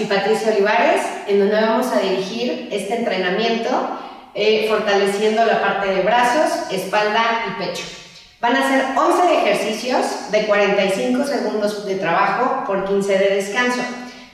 y Patricia Olivares, en donde vamos a dirigir este entrenamiento eh, fortaleciendo la parte de brazos, espalda y pecho. Van a ser 11 ejercicios de 45 segundos de trabajo por 15 de descanso.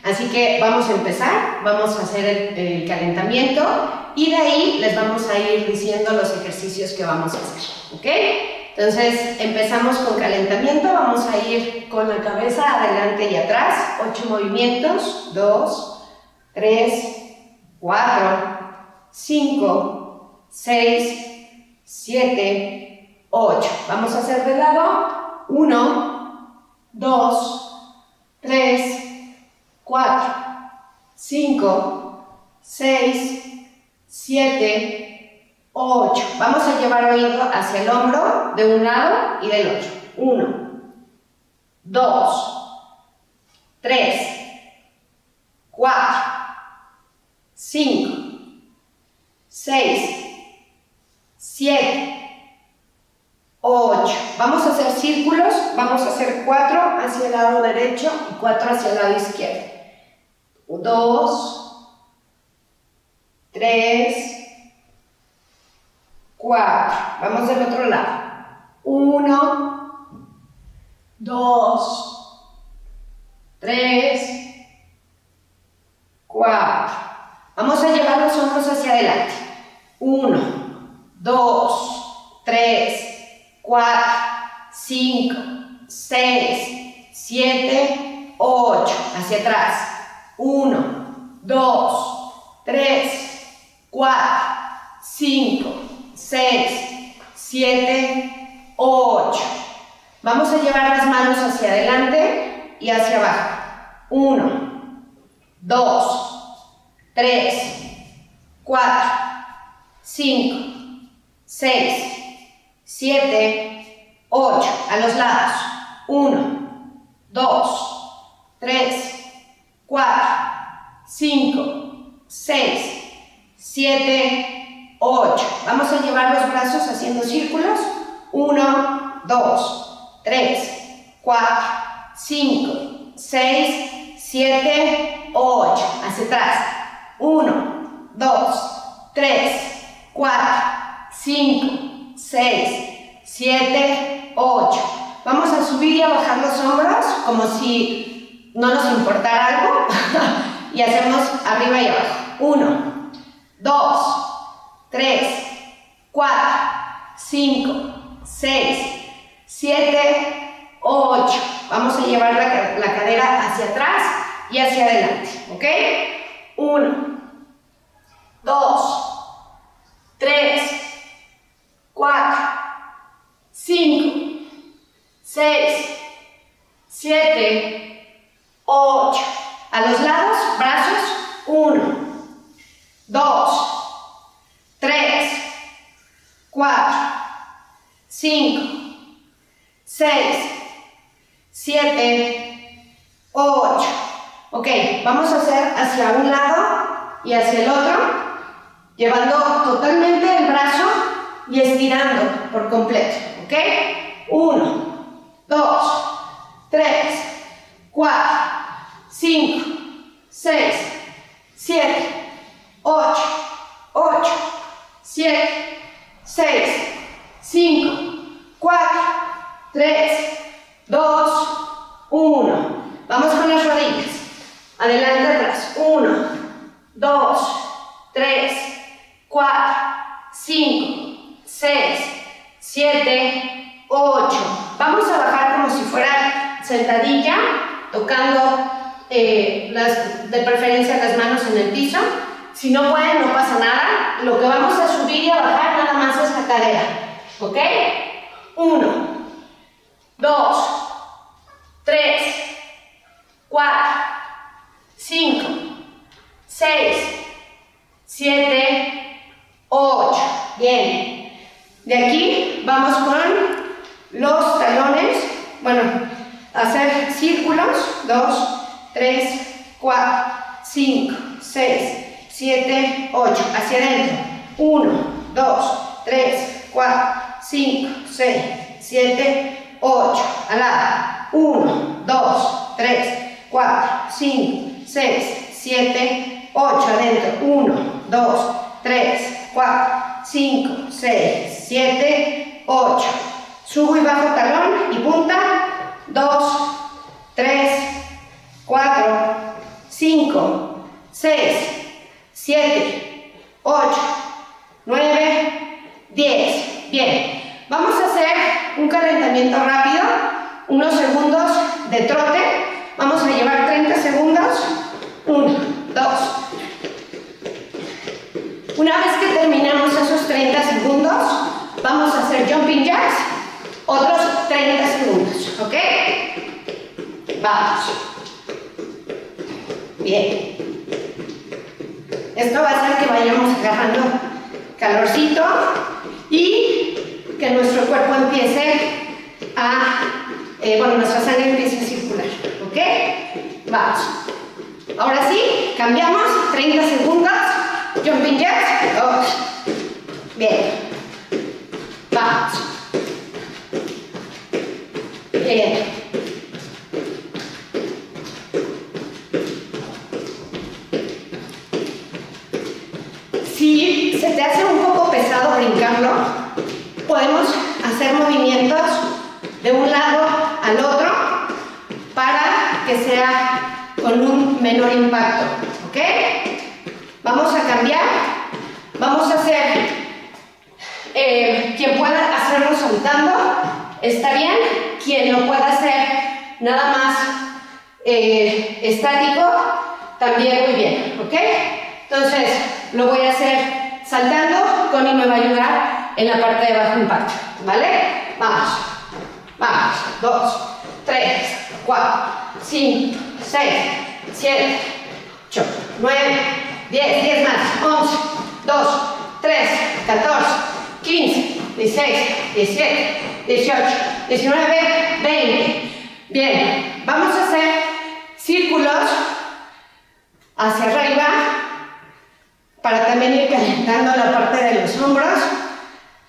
Así que vamos a empezar, vamos a hacer el, el, calentamiento y de ahí les vamos a ir diciendo los ejercicios que vamos a hacer, ¿ok? Entonces empezamos con calentamiento, vamos a ir con la cabeza adelante y atrás, 8 movimientos, 2, 3, 4, 5, 6, 7, 8. Vamos a hacer de lado, 1, 2, 3, 4, 5, 6, 7, 8. Vamos a llevar oído hacia el hombro de un lado y del otro. 1, 2, 3, 4, 5, 6, 7, 8. Vamos a hacer círculos. Vamos a hacer 4 hacia el lado derecho y 4 hacia el lado izquierdo. 2, 3, 4. Vamos del otro lado. 1, 2, 3, 4. Vamos a llevar los hombros hacia adelante. 1, 2, 3, 4, 5, 6, 7, 8. Hacia atrás. 1, 2, 3, 4, 5, 6, 7, 8. Vamos a llevar las manos hacia adelante y hacia abajo. 1, 2, 3, 4, 5, 6, 7, 8. A los lados. 1, 2, 3, 4, 5, 6, 7, 8. Vamos a llevar los brazos haciendo círculos. 1, 2, 3, 4, 5, 6, 7, 8. Hacia atrás. 1, 2, 3, 4, 5, 6, 7, 8. Vamos a subir y a bajar los hombros como si no nos importara algo. y hacemos arriba y abajo. 1, 2, 3, 4, 5, 6, 7, 8. Vamos a llevar la, la cadera hacia atrás y hacia adelante. ¿Ok? 1, 2, 3, 4, 5, 6, 7, 8. A los lados, brazos, 1, 2, 3, 4, 5, 6, 7, 8. Ok, vamos a hacer hacia un lado y hacia el otro, llevando totalmente el brazo y estirando por completo. ¿Ok? 1, 2, 3, 4, 5, 6, 7, 8, 8, 7, 6, 5, 4, 3, 2, 1. Vamos con las rodillas. Adelante, atrás. 1, 2, 3, 4, 5, 6, 7, 8. Vamos a bajar como si fuera sentadilla, tocando eh, las, de preferencia las manos en el piso. Si no pueden, no pasa nada. Lo que vamos a subir y a bajar nada más es la cadera. ¿Ok? 1, 2, 3, 4, 5, 6, 7, 8. Bien. De aquí vamos con los talones. Bueno, hacer círculos. 2, 3, 4, 5, 6, 7, 8. Hacia adentro. 1, 2, 3, 4, 5, 6, 7, 8, al lado, 1, 2, 3, 4, 5, 6, 7, 8, adentro, 1, 2, 3, 4, 5, 6, 7, 8, subo y bajo talón y punta, 2, 3, 4, 5, 6, 7, 8, 9, 10. Bien, vamos a hacer un calentamiento rápido, unos segundos de trote. Vamos a llevar 30 segundos. 1, 2. Una vez que terminemos esos 30 segundos, vamos a hacer jumping jacks, otros 30 segundos, ¿ok? Vamos. Bien. Esto va a hacer que vayamos agarrando calorcito y que nuestro cuerpo empiece a, eh, bueno, nuestra sangre empiece a circular, ¿ok? Vamos. Ahora sí, cambiamos, 30 segundos, jumping jacks, dos. Bien. Vamos. Bien. Si se te hace un poco pesado brincarlo, podemos hacer movimientos de un lado al otro para que sea con un menor impacto. Vamos a cambiar, vamos a hacer, eh, quien pueda hacerlo soltando, está bien, quien lo pueda hacer nada más eh, estático, también muy bien, ¿ok? Entonces, lo voy a hacer saltando, Connie me va a ayudar en la parte de bajo impacto, ¿vale? Vamos, vamos, 2, 3, 4, 5, 6, 7, 8, 9, 10, 10 más, 11, 2, 3, 14, 15, 16, 17, 18, 19, 20. Bien, vamos a hacer círculos hacia arriba para también ir calentando la parte de los hombros,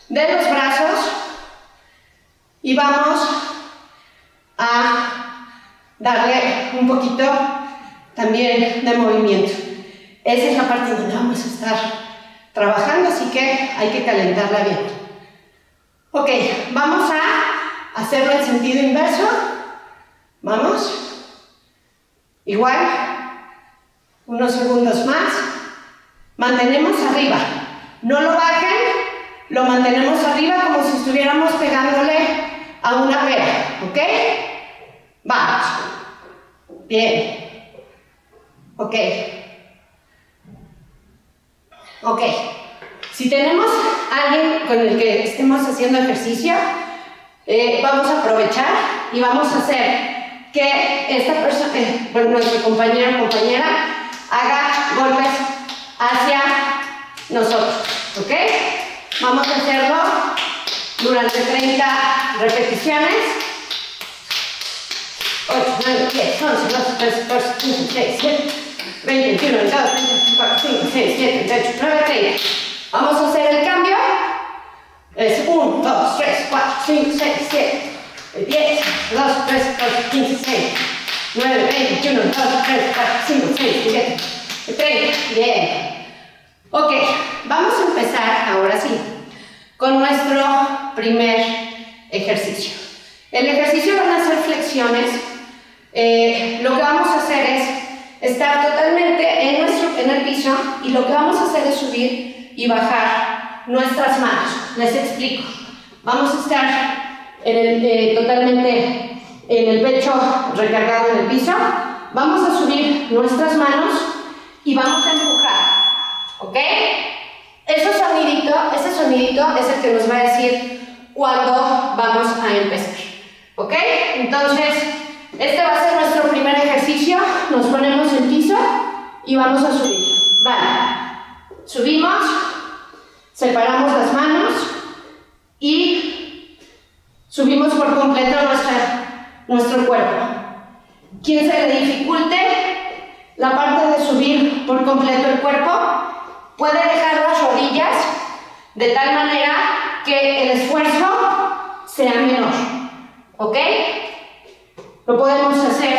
de los brazos y vamos a darle un poquito también de movimiento. Esa es la parte donde vamos a estar trabajando, así que hay que calentarla bien. Ok, vamos a hacerlo en sentido inverso. Vamos. Igual, unos segundos más. Mantenemos arriba. No lo bajen, lo mantenemos arriba como si estuviéramos pegándole a una pera, ¿ok? Vamos. Bien. Ok. Ok. Si tenemos alguien con el que estemos haciendo ejercicio, eh, vamos a aprovechar y vamos a hacer que esta persona, eh, bueno, nuestro compañero o compañera, haga golpes hacia nosotros, ¿ok? Vamos a hacerlo durante 30 repeticiones. 8, 9, 10, 11, 12, 13, 14, 15, 16, 17, 20, 21, 22, 23, 24, 25, 26, 27, 28, 29, 30. Vamos a hacer el cambio. Es 1, 2, 3, 4, 5, 6, 7, 10, 2, 3, 4, 15, 16, 9, 20, 21, 2, 3, 4, 5, 6, 7, 30. Bien. Ok, vamos a empezar ahora sí con nuestro primer ejercicio. El ejercicio van a ser flexiones. Eh, lo que vamos a hacer es estar totalmente en, nuestro, en el piso y lo que vamos a hacer es subir y bajar nuestras manos. Les explico. Vamos a estar en el, eh, totalmente en el pecho recargado en el piso. Vamos a subir nuestras manos y vamos a empujar. ¿Ok? Ese sonidito, ese sonidito es el que nos va a decir cuándo vamos a empezar. ¿Ok? Entonces, este va a ser nuestro primer ejercicio. Nos ponemos en piso y vamos a subir. Vale. Subimos, separamos las manos y subimos por completo nuestra, nuestro cuerpo. Quien se le dificulte la parte de subir por completo el cuerpo, puede dejar las rodillas de tal manera que el esfuerzo sea menor. ¿Ok? Lo podemos hacer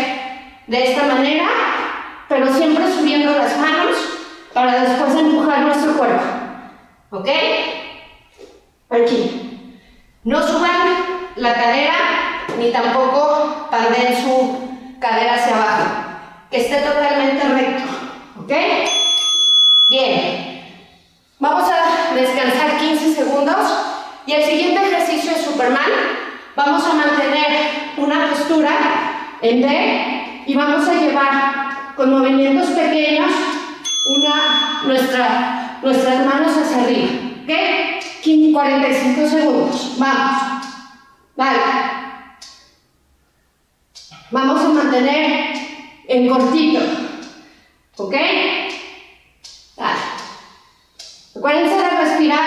de esta manera, pero siempre subiendo las manos para después empujar nuestro cuerpo. ¿Ok? Aquí. No suban la cadera ni tampoco pandeen su cadera hacia abajo. Que esté totalmente recto. ¿Ok? Bien. Vamos a descansar 15 segundos y el siguiente ejercicio es Superman. Vamos a mantener una postura en D y vamos a llevar con movimientos pequeños una, nuestra, nuestras manos hacia arriba. ¿Ok? 45 segundos. Vamos. Vale. Vamos a mantener en cortito. ¿Ok? Vale. Acuérdense de respirar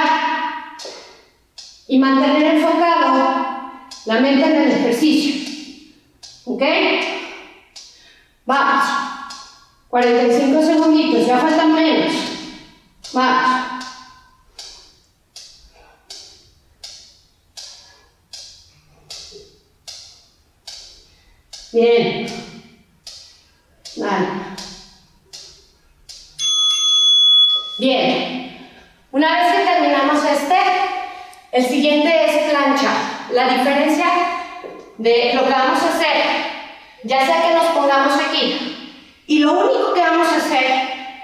y mantener enfocado la mente en el ejercicio. ¿Ok? Vamos. 45 segunditos, ya faltan menos. Vamos. Bien. Vale. Bien. Una vez que terminamos este, el siguiente es plancha. La diferencia de lo que vamos a hacer, ya sea que nos pongamos aquí, y lo único que vamos a hacer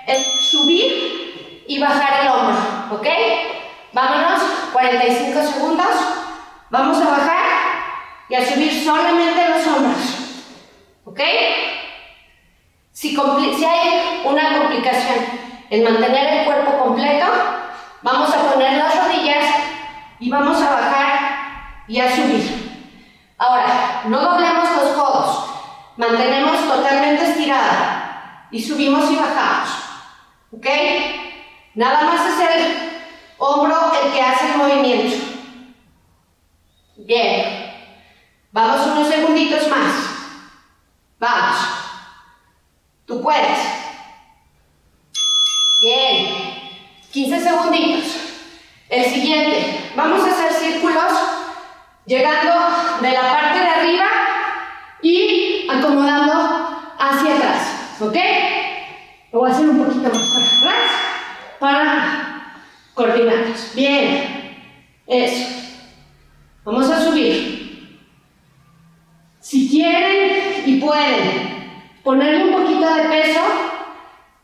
es subir y bajar el hombro, ¿ok? Vámonos, 45 segundos. Vamos a bajar y a subir solamente los hombros. ¿Ok? Si, si hay una complicación en mantener el cuerpo completo, vamos a poner las rodillas y vamos a bajar y a subir. Ahora, no doblemos los codos, mantenemos totalmente estirada y subimos y bajamos. ¿Ok? Nada más es el hombro el que hace el movimiento. Bien. Vamos unos segunditos más. Vamos. Tú puedes. Bien. 15 segunditos. El siguiente. Vamos a hacer círculos llegando de la parte de arriba y acomodando hacia atrás. ¿Ok? Lo voy a hacer un poquito más para atrás para coordinarnos. Bien. Eso. Vamos a subir. Si quieren y pueden ponerle un poquito de peso,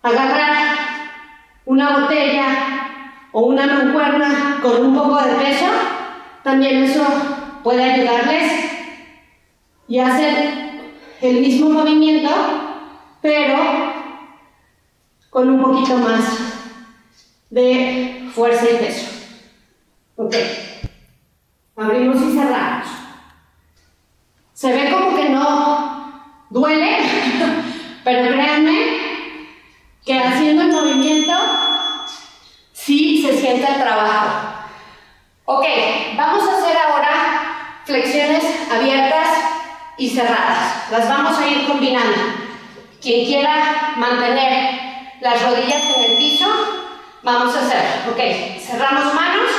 agarrar una botella o una mancuerna con un poco de peso, también eso puede ayudarles y hacer el mismo movimiento, pero con un poquito más de fuerza y peso. Ok. Abrimos y cerramos. Se ve como que no duele, pero créanme que haciendo el movimiento sí se siente el trabajo. Ok, vamos a hacer ahora flexiones abiertas y cerradas. Las vamos a ir combinando. Quien quiera mantener las rodillas en el piso, vamos a hacer. Ok, cerramos manos,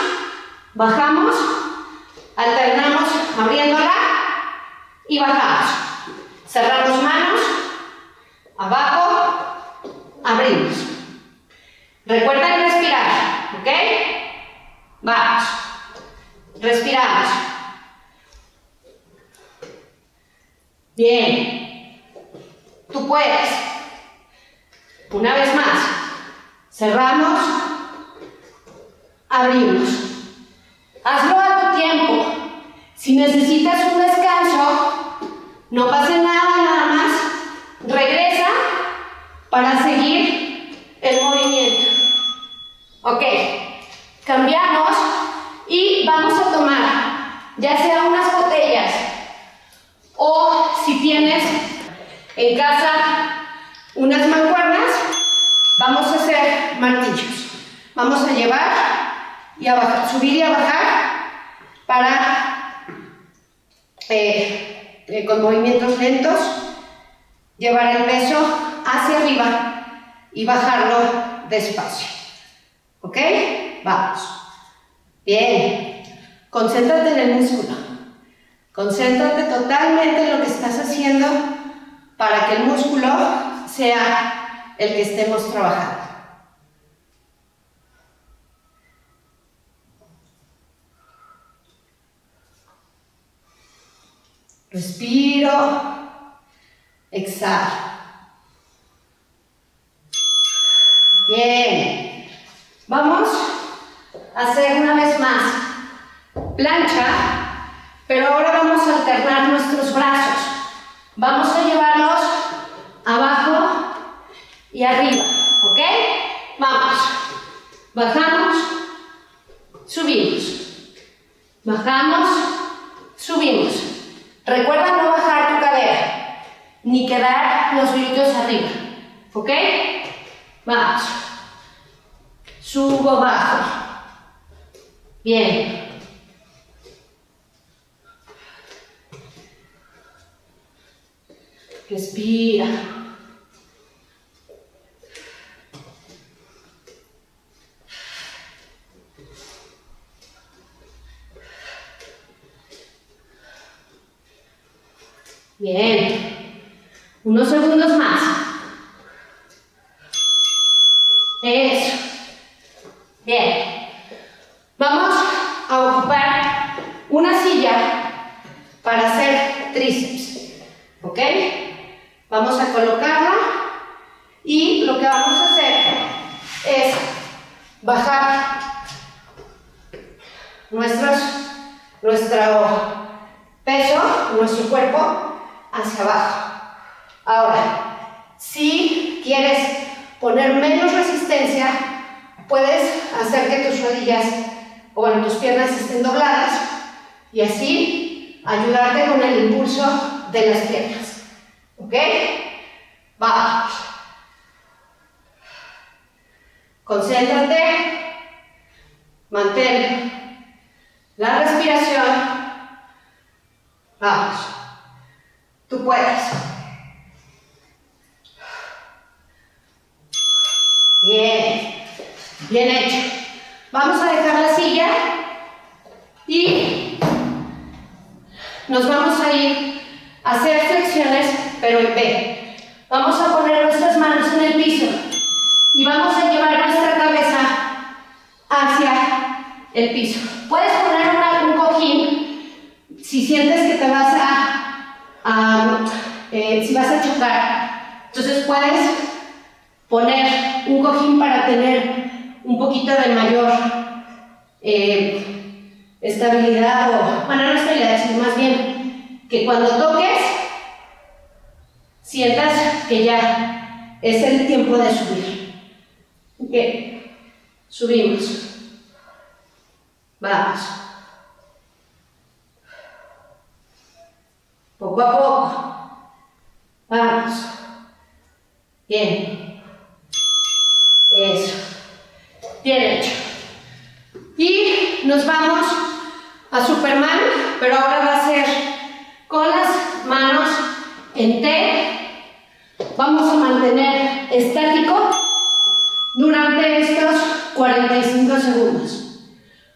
bajamos, alternamos abriéndola y bajamos. Cerramos manos, abajo, abrimos. Recuerden respirar, ¿ok? Vamos. Respiramos. Bien. Tú puedes. Una vez más. Cerramos. Abrimos. Hazlo a tu tiempo. Si necesitas un descanso, no pase nada, nada más. Regresa para seguir el movimiento. Ok, cambiamos y vamos a tomar ya sea unas botellas o tienes en casa unas mancuernas, vamos a hacer martillos. Vamos a llevar y a subir y a bajar para, eh, eh, con movimientos lentos, llevar el peso hacia arriba y bajarlo despacio. ¿Ok? Vamos. Bien. Concéntrate en el músculo. Concéntrate totalmente en lo que estás haciendo para que el músculo sea el que estemos trabajando. Respiro, exhalo. Bien. Vamos a hacer una vez más plancha, pero ahora vamos a alternar nuestros brazos. Vamos a llevarlos abajo y arriba, ¿ok? Vamos. Bajamos, subimos. Bajamos, subimos. Recuerda no bajar tu cadera, ni quedar los glúteos arriba, ¿ok? Vamos. Subo, bajo. Bien. Respira. Bien. Unos segundos más. Eso. Bien. Vamos a ocupar una silla para hacer tríceps. ¿Ok? Vamos a colocarla y lo que vamos a hacer es bajar nuestro peso, nuestro cuerpo hacia abajo. Ahora, si quieres poner menos resistencia, puedes hacer que tus rodillas o bueno, tus piernas estén dobladas y así ayudarte con el impulso de las piernas. ¿Ok? Vamos. Concéntrate. Mantén la respiración. Vamos. Tú puedes. Bien, bien hecho. Vamos a dejar la silla y nos vamos a ir a hacer flexiones, pero en B. Vamos a poner nuestras manos en el piso y vamos a llevar nuestra cabeza hacia el piso. Puedes poner un cojín si sientes que te vas a, eh, si vas a chocar. Entonces puedes poner un cojín para tener un poquito de mayor eh, estabilidad, o, bueno, no estabilidad, sino más bien que cuando toques, sientas que ya es el tiempo de subir. Ok, subimos. Vamos. Poco a poco. Vamos. Bien. Eso. Bien hecho. Y nos vamos a Superman, pero ahora va a ser con las manos en T. Mantener estático durante estos 45 segundos.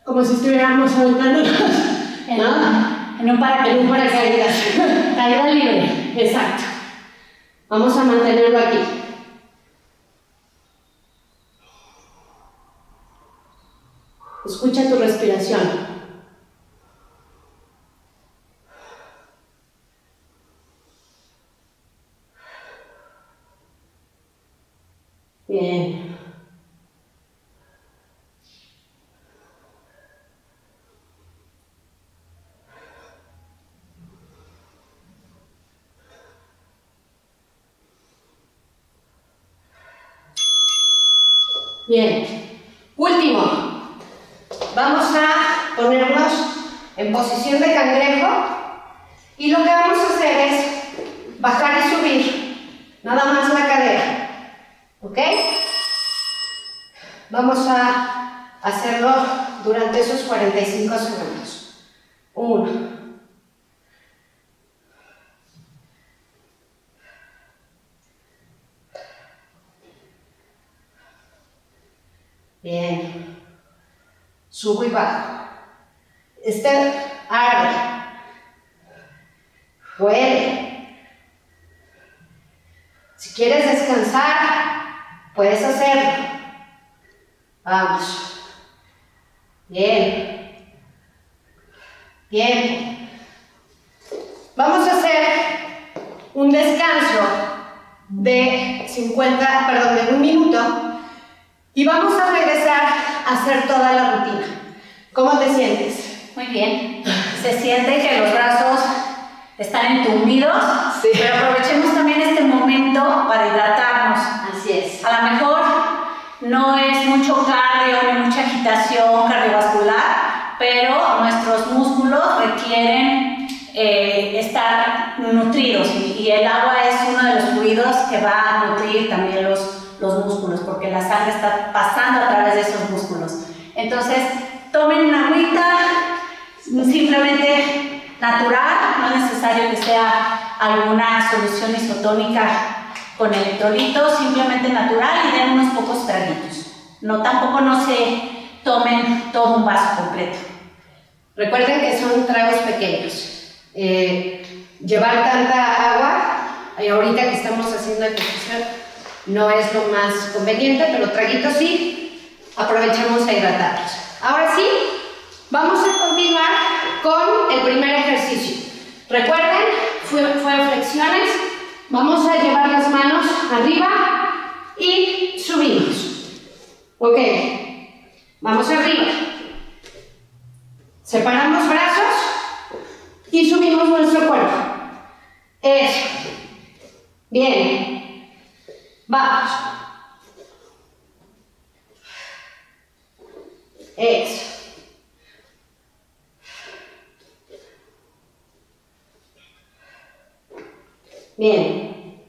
Como si estuviéramos aventando en, ¿no? en un paracaídas. En un paracaídas. Caída libre. Exacto. Vamos a mantenerlo aquí. Escucha tu respiración. Bien. Bien. Último. Vamos a ponernos en posición de cangrejo y lo que vamos a hacer es bajar y subir, nada más la cadera, ¿ok? Vamos a hacerlo durante esos 45 segundos. Uno. Bien subo y bajo. Este arde. Puede. Si quieres descansar, puedes hacerlo. Vamos. Bien. Bien. Vamos a hacer un descanso de 50, perdón, de un minuto y vamos a regresar a hacer toda la rutina. ¿Cómo te sientes? Muy bien. Se siente que los brazos están entumidos, sí. pero aprovechemos también este momento para hidratarnos. Así es. A lo mejor no es mucho cardio ni mucha agitación cardiovascular, pero nuestros músculos requieren eh, estar nutridos y, el agua es uno de los fluidos que va a nutrir también los, los músculos porque la sangre está pasando a través de esos músculos. Entonces, tomen una agüita, simplemente natural, no es necesario que sea alguna solución isotónica con electrolitos, simplemente natural y den unos pocos traguitos. No, tampoco no se tomen todo un vaso completo. Recuerden que son tragos pequeños. Eh, llevar tanta agua, y ahorita que estamos haciendo ejercicio, no es lo más conveniente, pero traguitos sí, aprovechamos a hidratarnos. Ahora sí, vamos a continuar con el primer ejercicio. Recuerden, fue, fue flexiones, vamos a llevar las manos arriba y subimos. Ok, vamos arriba. Separamos brazos y subimos nuestro cuerpo. Eso. Bien. Vamos. Eso. Bien.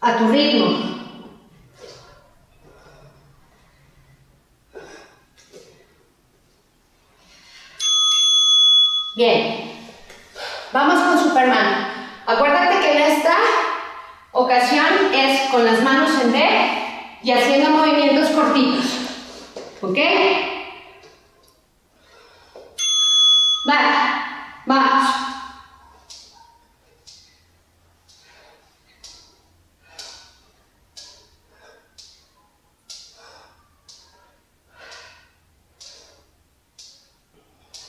A tu ritmo. Bien. Vamos con Superman. Acuérdate que en esta ocasión es con las manos en D y haciendo movimientos cortitos. ¿Ok? Vale. Vamos.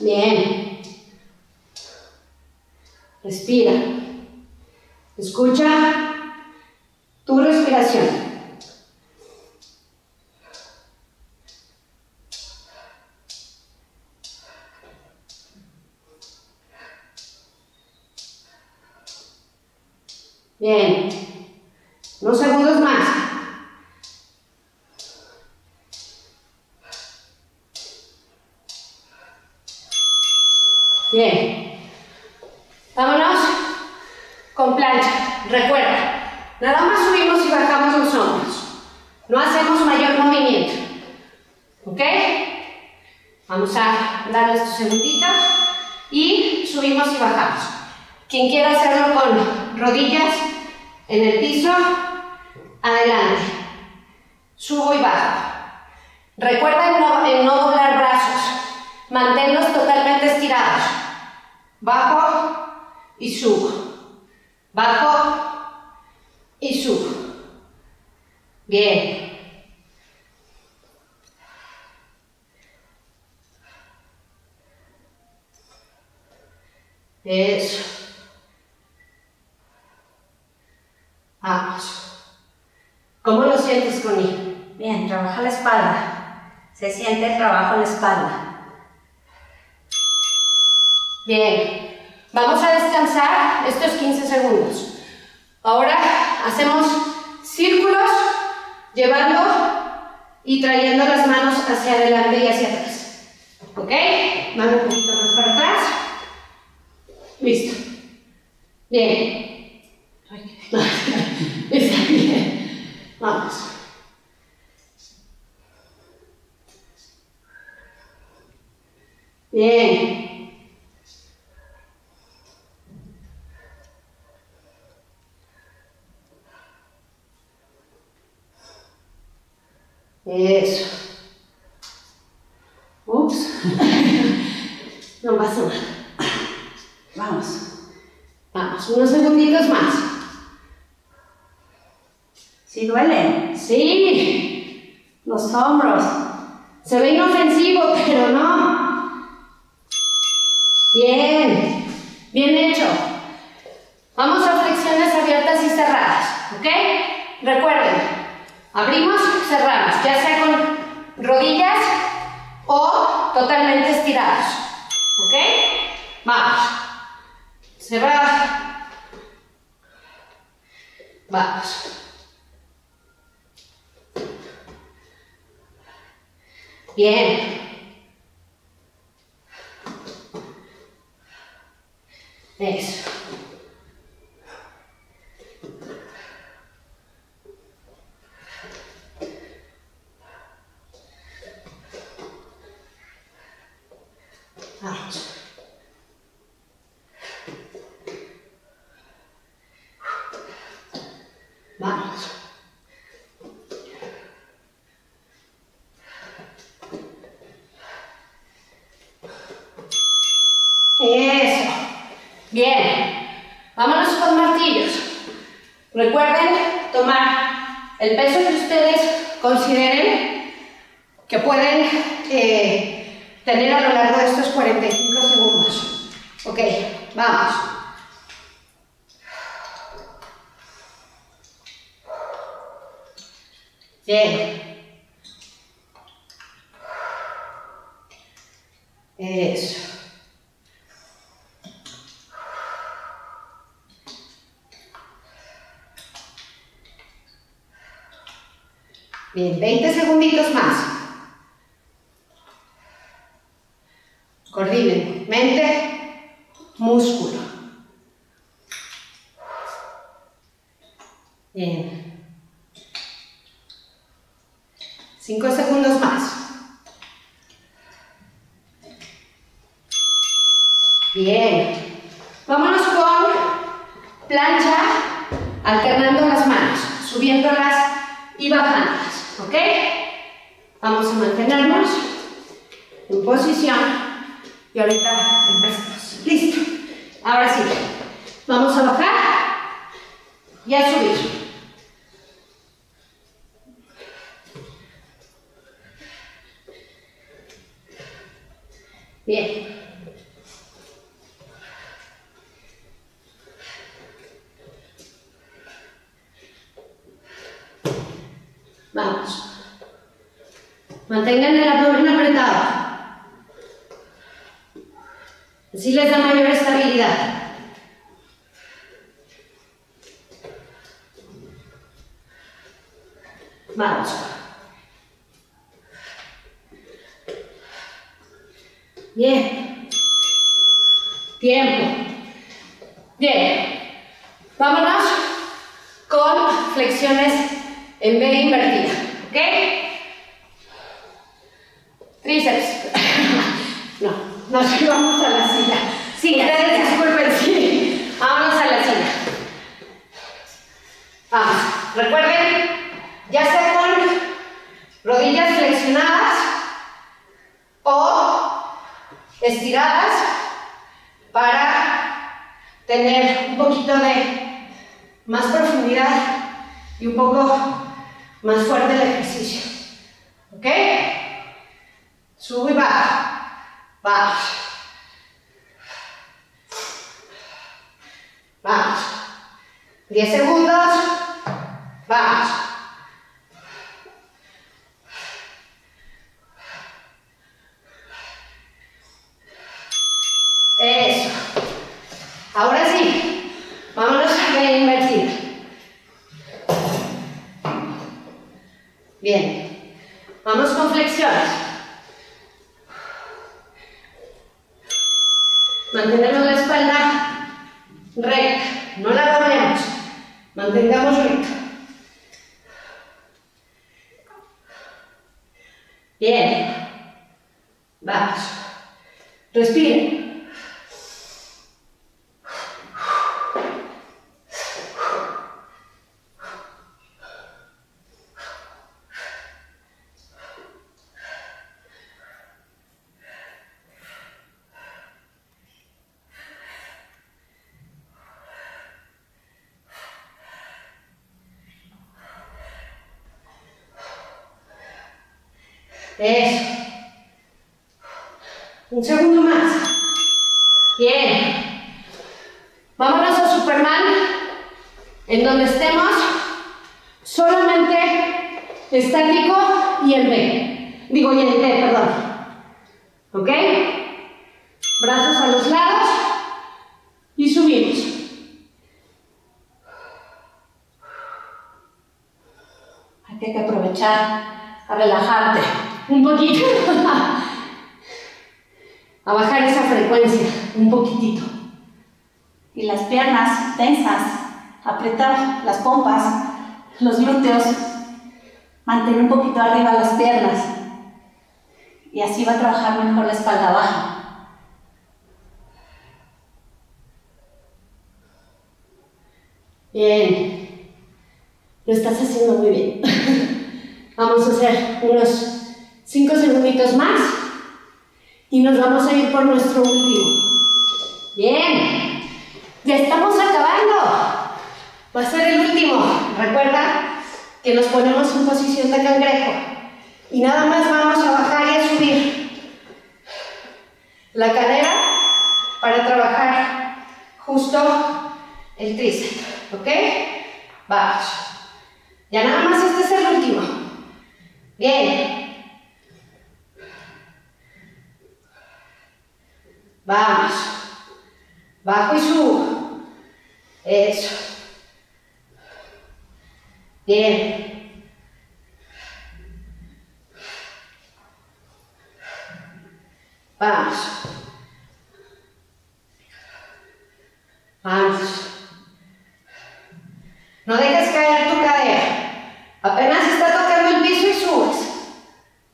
Bien. Respira. Escucha tu respiración. Bien. Unos segundos más. Bien. Vámonos con plancha. Recuerda, nada más subimos y bajamos los hombros. No hacemos mayor movimiento. ¿Ok? Vamos a dar estos segunditos y subimos y bajamos. Quien quiera hacerlo con rodillas en el piso, adelante. Subo y bajo. Recuerda el no doblar brazos. Manténlos totalmente estirados. Bajo y subo. Bajo y subo. Bien. Eso. Vamos. ¿Cómo lo sientes conmigo? Bien, trabaja la espalda. Se siente el trabajo en la espalda. Bien, vamos a descansar estos 15 segundos. Ahora hacemos círculos llevando y trayendo las manos hacia adelante y hacia atrás. ¿Ok? Mano un poquito más para atrás. Listo. Bien. Está bien. Vamos. Bien. Eso. Ups. No pasa nada. Vamos. Vamos. Vamos, unos segunditos más. ¿Sí duele? Sí, Los hombros. se ve inofensivo, pero no. Bien, bien hecho. Vamos a flexiones abiertas y cerradas, ¿ok? Recuerden, abrimos, cerramos, ya sea con rodillas o totalmente estirados, ¿ok? Vamos. Cerrar. Vamos. Bien. Eso. Vamos. Vamos. Eso. Bien. Vámonos con martillos. Recuerden tomar el peso que ustedes consideren que pueden eh, tener a lo largo de estos 45 segundos. Ok, vamos. Bien. Eso. Bien, 20 segunditos más. Coordinen mente, músculo. Bien. 5 segundos más. Bien. Vámonos con plancha, alternando las manos, subiéndolas y bajándolas, ¿ok? Vamos a mantenernos en posición y ahorita empezamos. Listo. Ahora sí, vamos a bajar y a subir. Bien. Vamos. Mantengan el abdomen apretado. Así les da mayor estabilidad. Vamos. Bien. Tiempo. Bien. Vámonos con flexiones en B invertida. ¿Ok? Tríceps. No, nos llevamos a la silla. Sí, ustedes disculpen, sí. Vámonos a la silla. Vamos. Recuerden, ya sea con rodillas flexionadas o estiradas para tener un poquito de más profundidad y un poco más fuerte el ejercicio. ¿Ok? Subo y bajo. Vamos. Vamos. 10 segundos. Vamos. Eso. Ahora sí. Vámonos a invertir. Bien. Vamos con flexiones. Mantenemos la espalda recta. No la doblemos. Mantengamos recta. Bien. Vamos. Respiren. Eso. Un segundo más. Bien. Vámonos a Superman. En donde estemos, solamente estático y el B. Digo, y el B, perdón. Brazos a los lados y subimos. Hay que aprovechar a relajarte un poquito. a bajar esa frecuencia un poquitito. Y las piernas tensas, apretar las pompas, los glúteos, mantener un poquito arriba las piernas. Y así va a trabajar mejor la espalda baja. Bien, lo estás haciendo muy bien. Vamos a hacer unos 5 segunditos más y nos vamos a ir por nuestro último. Bien, ya estamos acabando. Va a ser el último. Recuerda que nos ponemos en posición de cangrejo y nada más vamos a bajar y a subir la cadera para trabajar justo el tríceps. ¿Ok? Vamos. Ya nada más este es el último. Bien. Vamos. Bajo y subo. Eso. Bien. Vamos. Vamos. No dejes caer tu cadera. Apenas está tocando el piso y subes.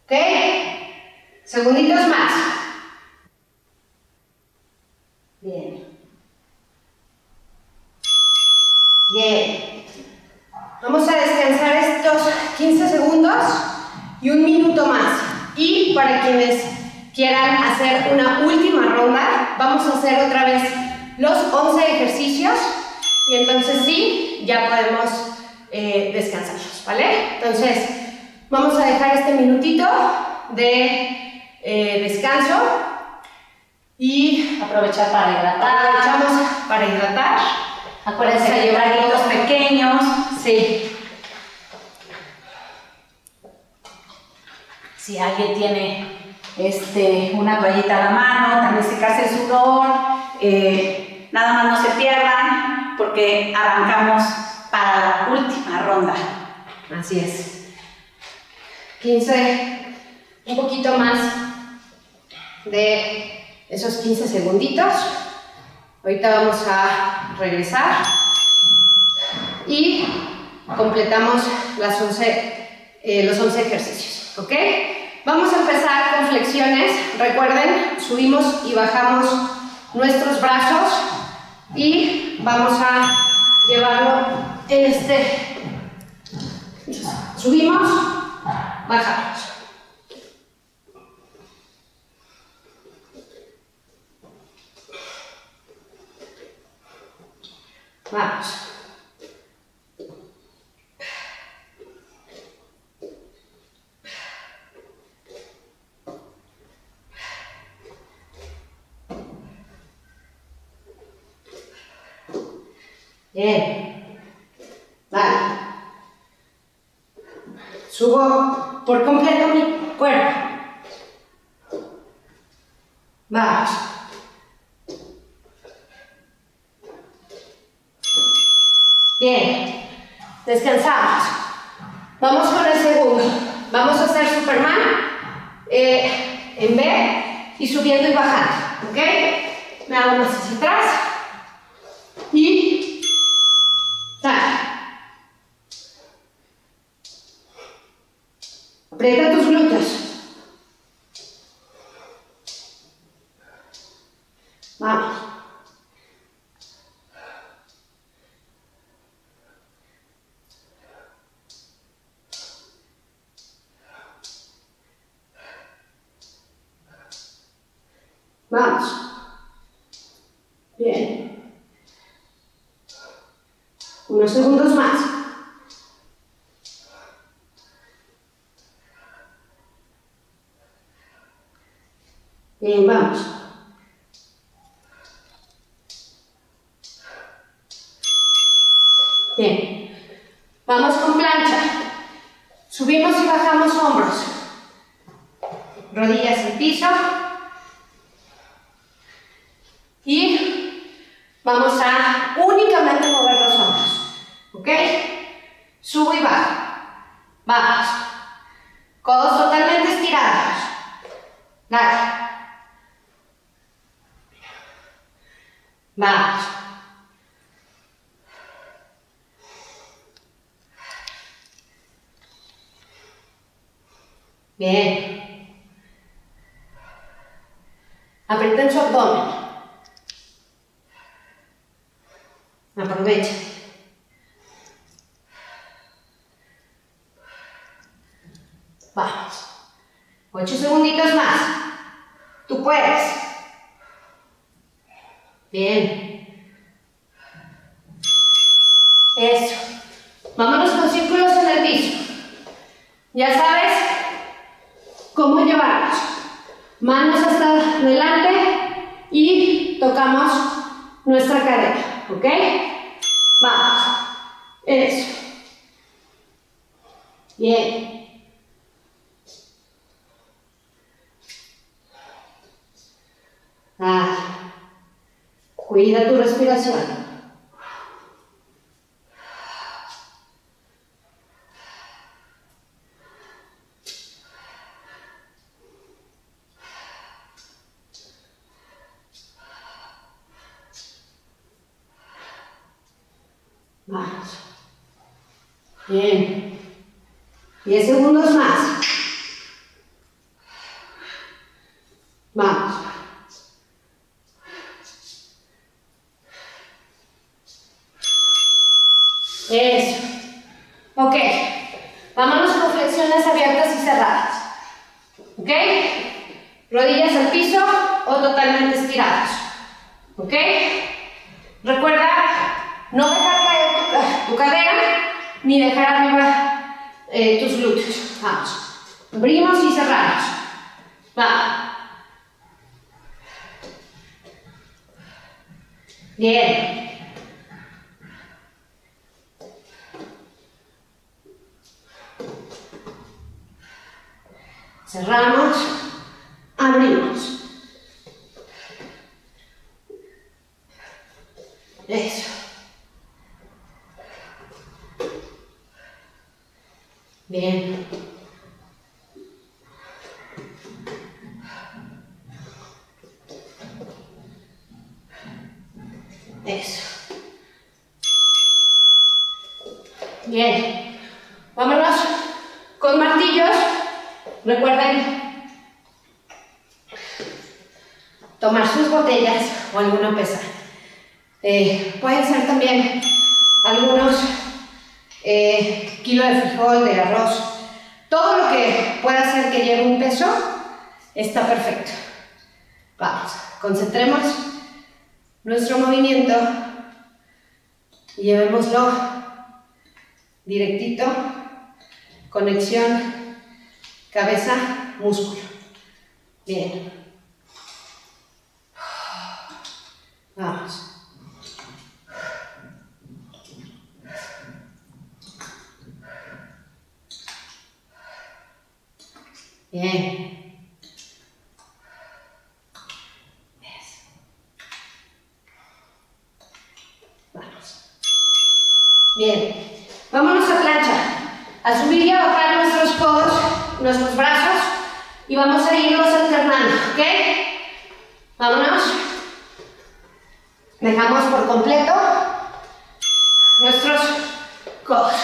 ¿Ok? Segunditos más. Bien. Bien. Vamos a descansar estos 15 segundos y un minuto más. Y para quienes quieran hacer una última ronda, vamos a hacer otra vez los 11 ejercicios y entonces sí, ya podemos eh, descansar, ¿vale? Entonces, vamos a dejar este minutito de eh, descanso y aprovechar para hidratar. Aprovechamos para hidratar. Acuérdense de llevar hilos pequeños. Sí. Si alguien tiene este, una toallita a la mano, también secarse el sudor, eh, nada más no se pierdan porque arrancamos para la última ronda. Así es. 15, un poquito más de esos 15 segunditos. Ahorita vamos a regresar y completamos las 11, eh, los 11 ejercicios. ¿Ok? Vamos a empezar con flexiones. Recuerden, subimos y bajamos nuestros brazos y vamos a llevarlo en este. Subimos, bajamos. Vamos. Bien. Vale. Subo por completo mi cuerpo. Vamos. Bien. Descansamos. Vamos con el segundo. Vamos a hacer Superman eh, en B y subiendo y bajando. ¿Ok? Me hago más hacia atrás. Y Aprieta tus glúteos. Vamos. Vamos. Bien. Unos segundos más. Bien, vamos. Bien. Vamos con plancha. Subimos y bajamos hombros. Rodillas al piso. Y vamos a únicamente mover los hombros. ¿Ok? Subo y bajo. Vamos. Codos totalmente estirados. Nada. Vamos. Bien. Aprieten su abdomen. Aprovecha. Vamos. Ocho segunditos más. Tú puedes. Bien. Eso. Vámonos con círculos en el piso. Ya sabes cómo llevarlos. Manos hasta adelante y tocamos nuestra cadera. ¿Ok? Vamos. Eso. Bien. Ah, cuida tu respiración. Vamos. Bien. 10 segundos más. Vamos. Eso. Ok. Vámonos con flexiones abiertas y cerradas. ¿Ok? Rodillas al piso o totalmente estirados. ¿Ok? Recuerda no dejar caer tu, cadera ni dejar arriba eh, tus glúteos. Vamos. Abrimos y cerramos. Va. Bien. Cerramos, abrimos. Eso. Bien. Eso. Bien. Vámonos con martillos. Recuerden tomar sus botellas o alguna pesa. Eh, pueden ser algunos eh, kilos de frijol, de arroz. Todo lo que pueda hacer que lleve un peso está perfecto. Vamos, concentremos nuestro movimiento y llevémoslo directito, conexión cabeza, músculo. Bien. Vamos. Bien. Vamos. Bien. Vámonos a plancha. A subir y a bajar nuestros codos nuestros brazos y vamos a irnos alternando, ¿ok? Vámonos. Dejamos por completo nuestros codos.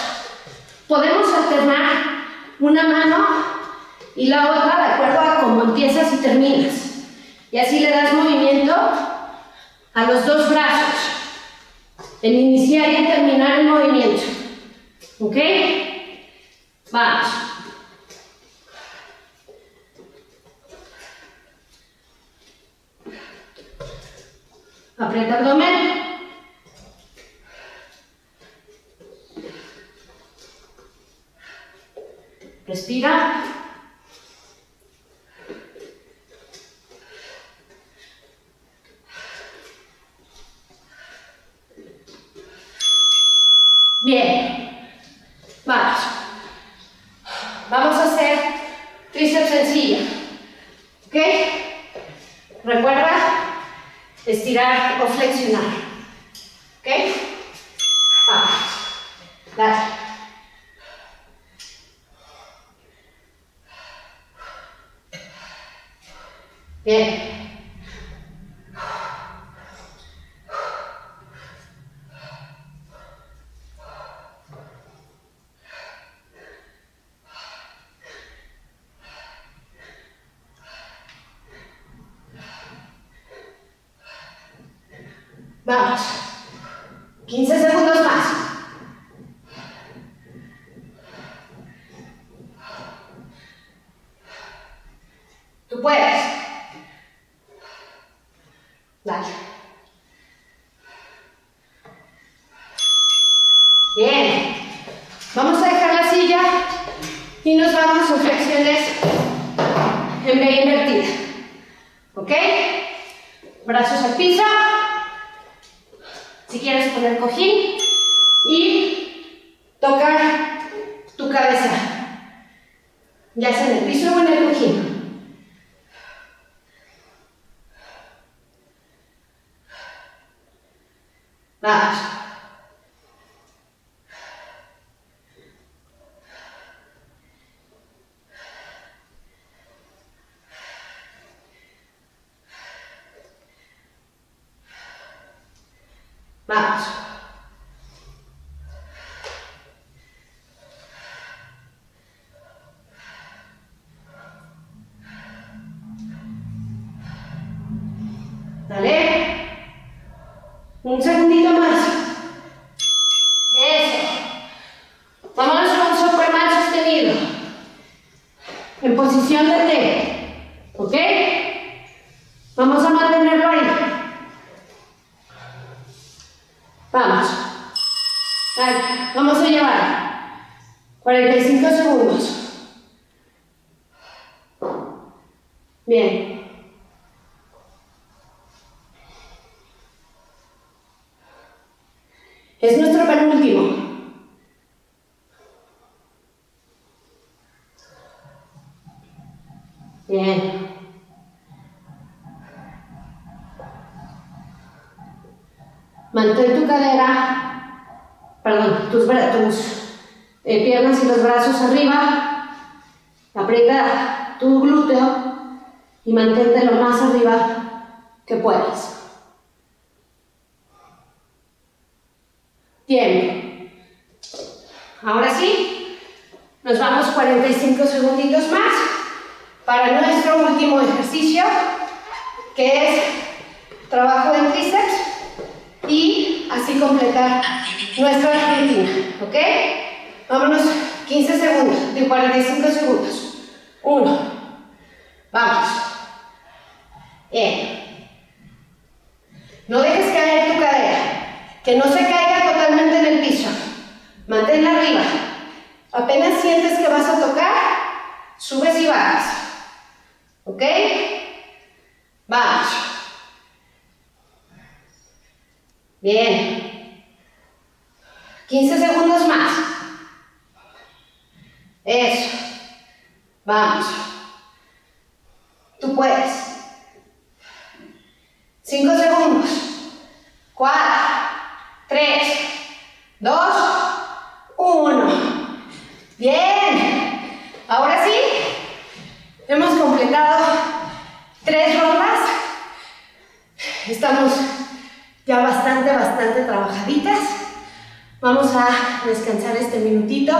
Podemos alternar una mano y la otra de acuerdo a cómo empiezas y terminas. Y así le das movimiento a los dos brazos. En iniciar y en terminar el movimiento. ¿Ok? Vamos. Aprieta abdomen. Respira. Bien. Vamos. Vamos a hacer tríceps sencillo. ¿Ok? Recuerda estirar o flexionar. ¿Ok? Vamos. Dale. Bien. Vamos. 15 segundos más. Tú puedes. Dale. Bien. Vamos a dejar la silla y nos vamos a flexiones en B invertida. ¿Ok? Brazos al piso. Si quieres poner cojín y tocar tu cabeza, ya sea en el piso o en el cojín. Vamos. Vamos. Vamos. Dale, vamos a llevar 45 segundos. Bien. Es nuestro penúltimo. Bien. Mantén tu cadera, perdón, tus, eh, piernas y los brazos arriba. Aprieta tu glúteo y mantente lo más arriba que puedas. Tiempo. Ahora sí, nos vamos 45 segunditos más para nuestro último ejercicio, que es trabajo de tríceps y así completar nuestra rutina, ¿ok? Vámonos 15 segundos, de 45 segundos. Uno, vamos. Bien. No dejes caer tu cadera, que no se caiga totalmente en el piso. Manténla arriba. Apenas sientes que vas a tocar, subes y bajas. ¿Ok? Vamos. Bien. 15 segundos más. Eso. Vamos. Tú puedes. 5 segundos. 4, 3, 2, 1. Bien. Ahora sí. Hemos completado tres rondas. Estamos ya bastante, bastante trabajaditas. Vamos a descansar este minutito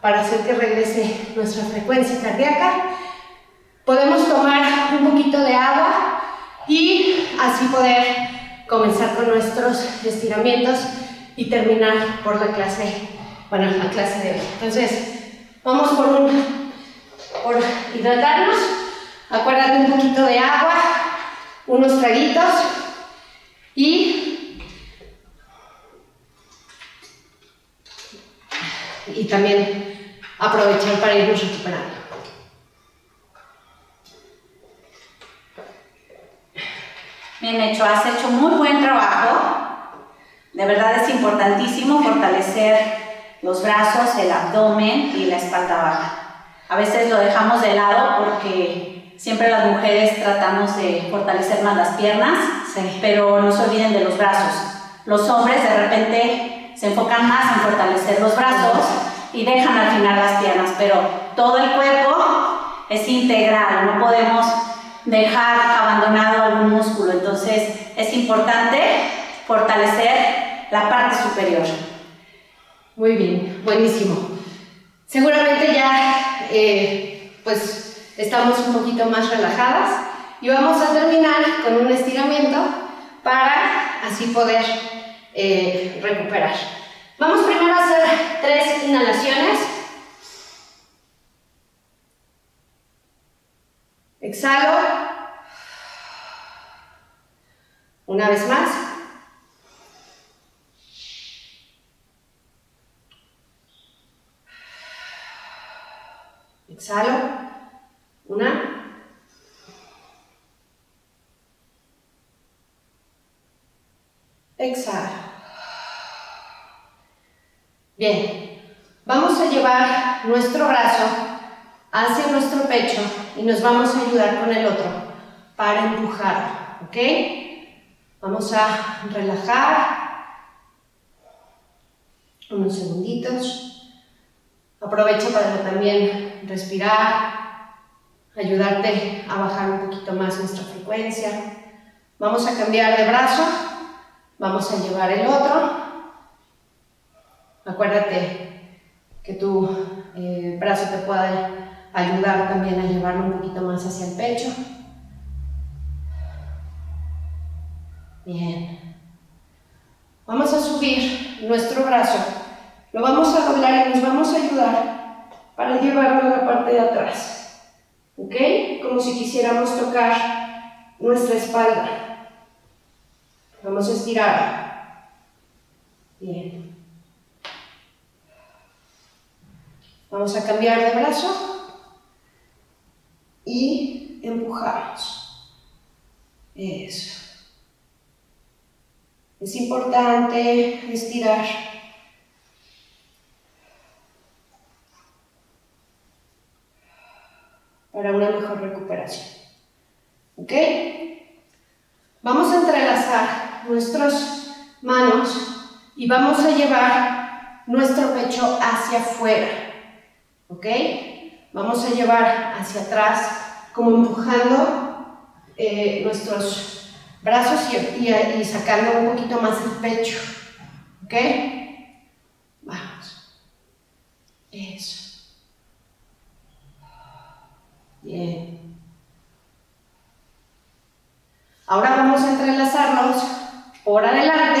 para hacer que regrese nuestra frecuencia cardíaca. Podemos tomar un poquito de agua y así poder comenzar con nuestros estiramientos y terminar por la clase, bueno, la clase de hoy. Entonces, vamos por un, por hidratarnos. Acuérdate un poquito de agua, unos traguitos y, y también aprovechar para irnos recuperando. Bien hecho, has hecho muy buen trabajo De verdad es importantísimo fortalecer los brazos, el abdomen y la espalda baja. A veces lo dejamos de lado porque siempre las mujeres tratamos de fortalecer más las piernas, pero no se olviden de los brazos. Los hombres de repente se enfocan más en fortalecer los brazos y dejan al final las piernas, pero todo el cuerpo es integral, no podemos dejar abandonado algún músculo, entonces es importante fortalecer la parte superior. Muy bien, buenísimo. Seguramente ya eh, pues estamos un poquito más relajadas y vamos a terminar con un estiramiento para así poder eh, recuperar. Vamos primero a hacer tres inhalaciones. Exhalo. Una vez más. Exhalo. Una. Exhalo. Bien, vamos a llevar nuestro brazo hacia nuestro pecho y nos vamos a ayudar con el otro para empujar, ¿ok? Vamos a relajar unos segunditos. Aprovecho para también respirar, ayudarte a bajar un poquito más nuestra frecuencia. Vamos a cambiar de brazo, vamos a llevar el otro Acuérdate que tu eh, brazo te puede ayudar también a llevarlo un poquito más hacia el pecho. Bien. Vamos a subir nuestro brazo. Lo vamos a doblar y nos vamos a ayudar para llevarlo a la parte de atrás. ¿Ok? Como si quisiéramos tocar nuestra espalda. Vamos a estirar. Bien. Vamos a cambiar de brazo y empujamos. Eso. Es importante estirar. Para una mejor recuperación. ¿Ok? Vamos a entrelazar nuestras manos y vamos a llevar nuestro pecho hacia afuera. ¿Ok? Vamos a llevar hacia atrás, como empujando eh, nuestros brazos y, sacando un poquito más el pecho, ¿ok? Vamos. Eso. Bien. Ahora vamos a entrelazarnos por adelante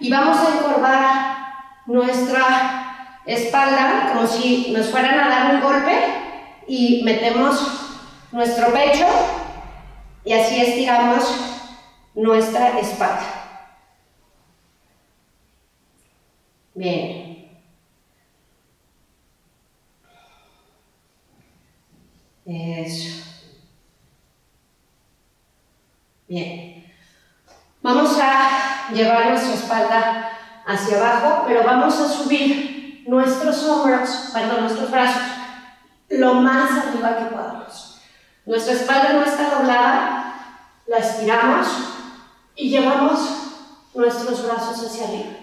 y vamos a encorvar nuestra espalda como si nos fueran a dar un golpe y metemos nuestro pecho y así estiramos nuestra espalda. Bien. Eso. Bien. Vamos a llevar nuestra espalda hacia abajo, pero vamos a subir nuestros hombros, perdón, nuestros brazos, lo más arriba que podamos. Nuestra espalda no está doblada, la estiramos y llevamos nuestros brazos hacia arriba.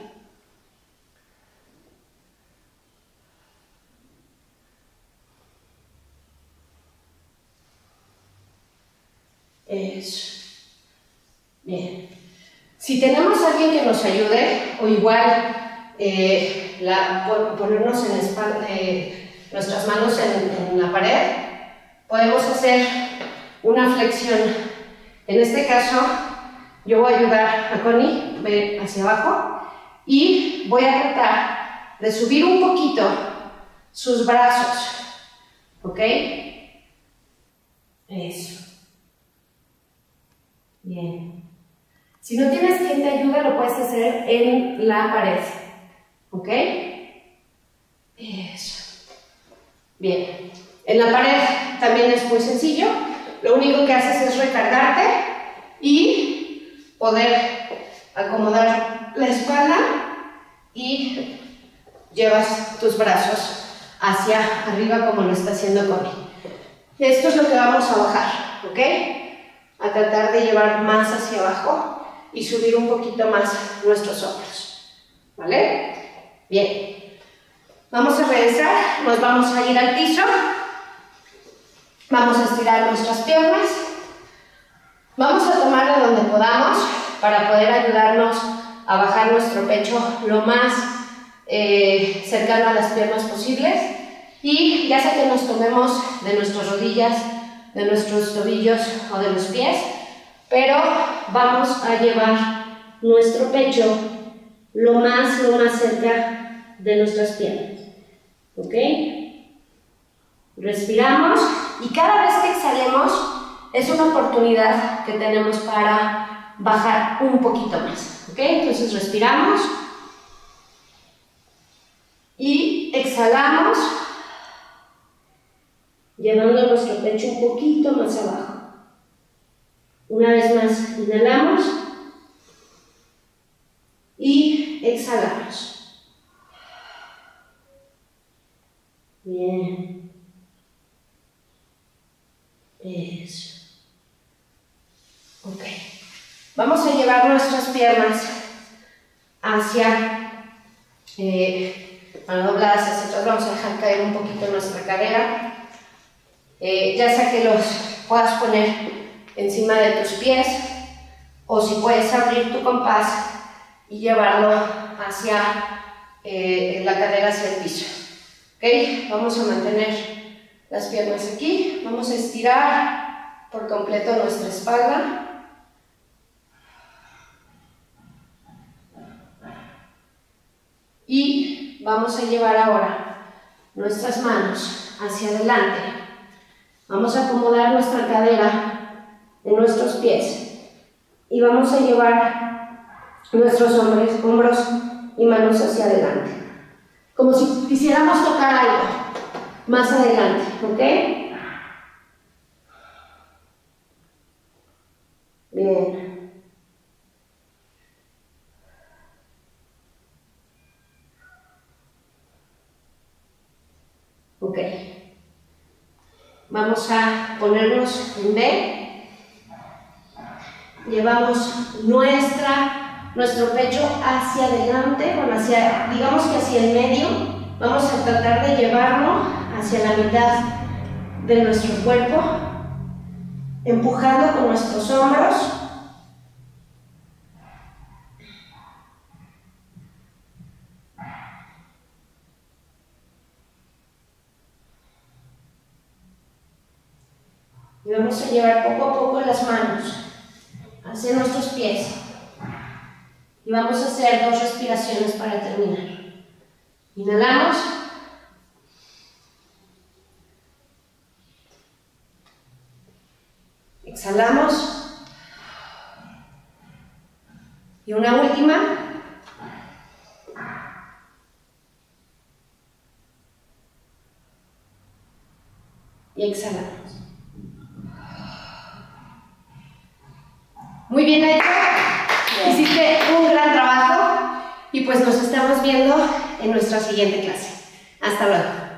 Eso. Bien. Si tenemos a alguien que nos ayude, o igual eh, ponernos en eh, nuestras manos en, la pared, podemos hacer una flexión. En este caso, yo voy a ayudar a Connie, ver hacia abajo, y voy a tratar de subir un poquito sus brazos, ¿ok? Eso. Bien. Si no tienes quien te ayude, lo puedes hacer en la pared. ¿Ok? Eso. Bien. En la pared también es muy sencillo. Lo único que haces es recargarte y poder acomodar la espalda y llevas tus brazos hacia arriba como lo está haciendo Connie. Esto es lo que vamos a bajar, ¿ok? A tratar de llevar más hacia abajo y subir un poquito más nuestros hombros, ¿vale? Bien. Vamos a regresar, nos vamos a ir al piso. Vamos a estirar nuestras piernas. Vamos a tomar de donde podamos para poder ayudarnos a bajar nuestro pecho lo más eh, cercano a las piernas posibles. Y ya sea que nos tomemos de nuestras rodillas, de nuestros tobillos o de los pies, pero vamos a llevar nuestro pecho lo más, lo más cerca de nuestras piernas. ¿Ok? Respiramos y cada vez que exhalemos es una oportunidad que tenemos para bajar un poquito más. ¿Ok? Entonces respiramos y exhalamos llevando nuestro pecho un poquito más abajo. Una vez más, inhalamos y exhalamos. Bien. Eso. Ok. Vamos a llevar nuestras piernas hacia, eh, dobladas hacia atrás. Vamos a dejar caer un poquito nuestra cadera. Eh, ya sea que los puedas poner encima de tus pies o si puedes abrir tu compás y llevarlo hacia eh, la cadera hacia el piso. ¿Ok? Vamos a mantener las piernas aquí, vamos a estirar por completo nuestra espalda. Y vamos a llevar ahora nuestras manos hacia adelante. Vamos a acomodar nuestra cadera en nuestros pies y vamos a llevar nuestros hombros, hombros y manos hacia adelante, como si quisiéramos tocar algo más adelante, ¿ok? Bien. Ok. Vamos a ponernos en B llevamos nuestra, nuestro pecho hacia adelante, bueno, hacia, digamos que hacia el medio, vamos a tratar de llevarlo hacia la mitad de nuestro cuerpo, empujando con nuestros hombros. Y vamos a llevar poco a poco las manos hacia nuestros pies. Y vamos a hacer dos respiraciones para terminar. Inhalamos. Exhalamos. Y una última. Y exhalamos. Muy bien hecho. Hiciste un gran trabajo y pues nos estamos viendo en nuestra siguiente clase. Hasta luego.